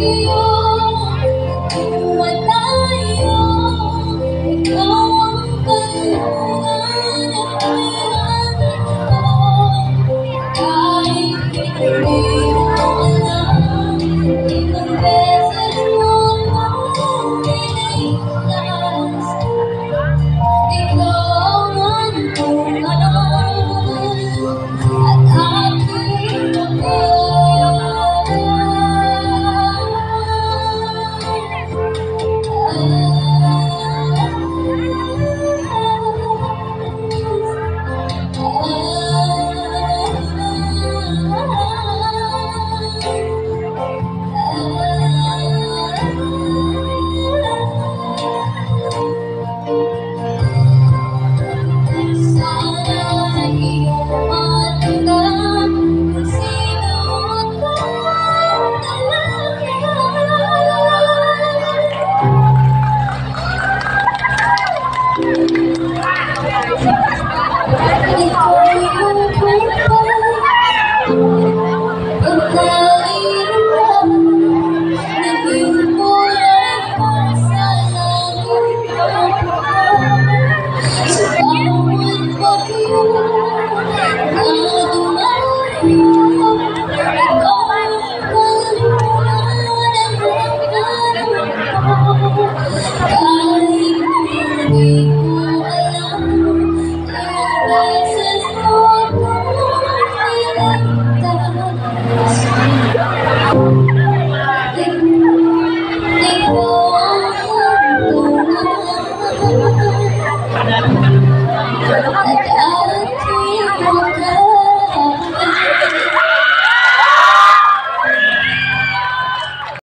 You. 你好